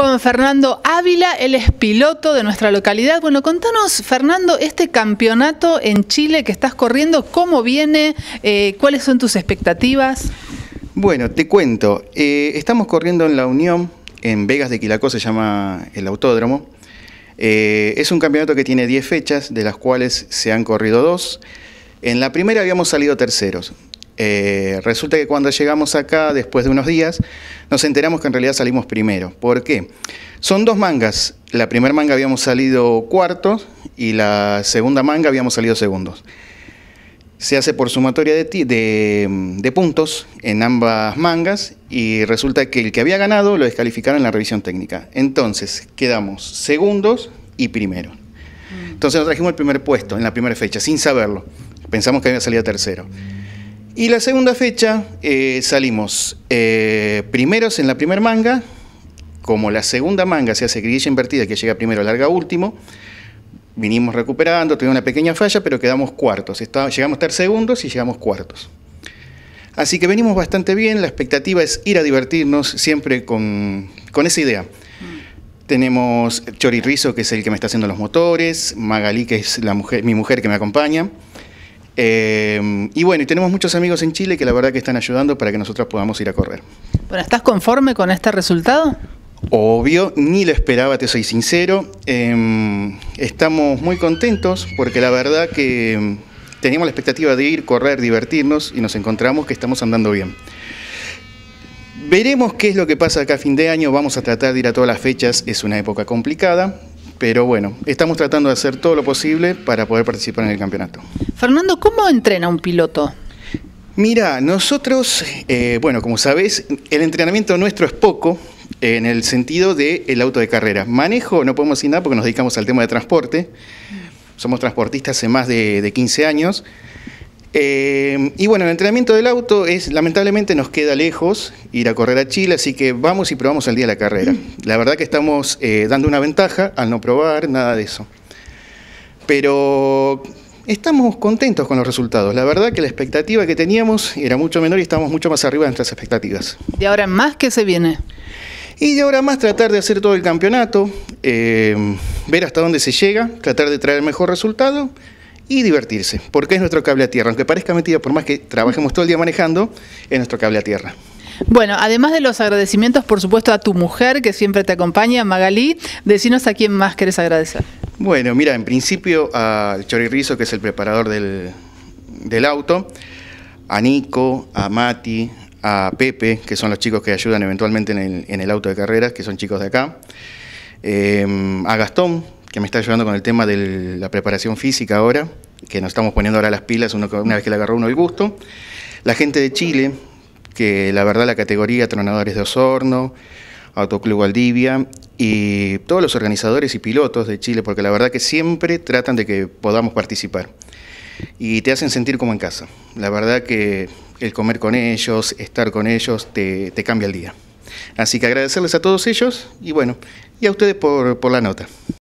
con Fernando Ávila, él es piloto de nuestra localidad. Bueno, contanos, Fernando, este campeonato en Chile que estás corriendo, ¿cómo viene? Eh, ¿Cuáles son tus expectativas? Bueno, te cuento. Eh, estamos corriendo en la Unión, en Vegas de Quilacó, se llama el autódromo. Eh, es un campeonato que tiene 10 fechas, de las cuales se han corrido dos. En la primera habíamos salido terceros. Eh, resulta que cuando llegamos acá, después de unos días, nos enteramos que en realidad salimos primero. ¿Por qué? Son dos mangas. La primera manga habíamos salido cuartos y la segunda manga habíamos salido segundos. Se hace por sumatoria de, de, puntos en ambas mangas y resulta que el que había ganado lo descalificaron en la revisión técnica. Entonces quedamos segundos y primero. Mm. Entonces nos trajimos el primer puesto en la primera fecha, sin saberlo. Pensamos que había salido tercero. Y la segunda fecha eh, salimos eh, primeros en la primera manga, como la segunda manga se hace grilla invertida que llega primero, larga último, vinimos recuperando, tuvimos una pequeña falla, pero quedamos cuartos. llegamos a estar segundos y llegamos cuartos. Así que venimos bastante bien, la expectativa es ir a divertirnos siempre con, esa idea. Tenemos Chori Rizo, que es el que me está haciendo los motores, Magalí, que es mi mujer que me acompaña. Eh, y bueno, y tenemos muchos amigos en Chile que la verdad que están ayudando para que nosotros podamos ir a correr. Bueno, ¿estás conforme con este resultado? Obvio, ni lo esperaba, te soy sincero. Em, estamos muy contentos porque la verdad que em, teníamos la expectativa de ir, correr, divertirnos y nos encontramos que estamos andando bien. Veremos qué es lo que pasa acá a fin de año, vamos a tratar de ir a todas las fechas, es una época complicada, pero bueno, estamos tratando de hacer todo lo posible para poder participar en el campeonato. Fernando, ¿cómo entrena un piloto? Mira, nosotros, eh, bueno, como sabés, el entrenamiento nuestro es poco en el sentido del auto de carrera. Manejo no podemos decir nada porque nos dedicamos al tema de transporte. Somos transportistas hace más de, de 15 años. Eh, y bueno, el entrenamiento del auto es, lamentablemente nos queda lejos ir a correr a Chile, así que vamos y probamos el día de la carrera. La verdad que estamos eh, dando una ventaja al no probar, nada de eso. Pero estamos contentos con los resultados. La verdad que la expectativa que teníamos era mucho menor y estamos mucho más arriba de nuestras expectativas. ¿De ahora más qué se viene? Y de ahora más tratar de hacer todo el campeonato, eh, ver hasta dónde se llega, tratar de traer el mejor resultado y divertirse, porque es nuestro cable a tierra. Aunque parezca mentira, por más que trabajemos todo el día manejando, es nuestro cable a tierra. Bueno, además de los agradecimientos, por supuesto, a tu mujer que siempre te acompaña, Magalí, decinos a quién más querés agradecer. Bueno, mira, en principio al Chori Rizo, que es el preparador del, auto, a Nico, a Mati, a Pepe, que son los chicos que ayudan eventualmente en el, auto de carreras, que son chicos de acá, eh, a Gastón, que me está ayudando con el tema de la preparación física ahora, que nos estamos poniendo ahora las pilas una vez que le agarró uno el gusto. La gente de Chile, que la verdad la categoría Tronadores de Osorno, Autoclub Valdivia y todos los organizadores y pilotos de Chile, porque la verdad que siempre tratan de que podamos participar y te hacen sentir como en casa. La verdad que el comer con ellos, estar con ellos, te, cambia el día. Así que agradecerles a todos ellos y bueno, y a ustedes por la nota.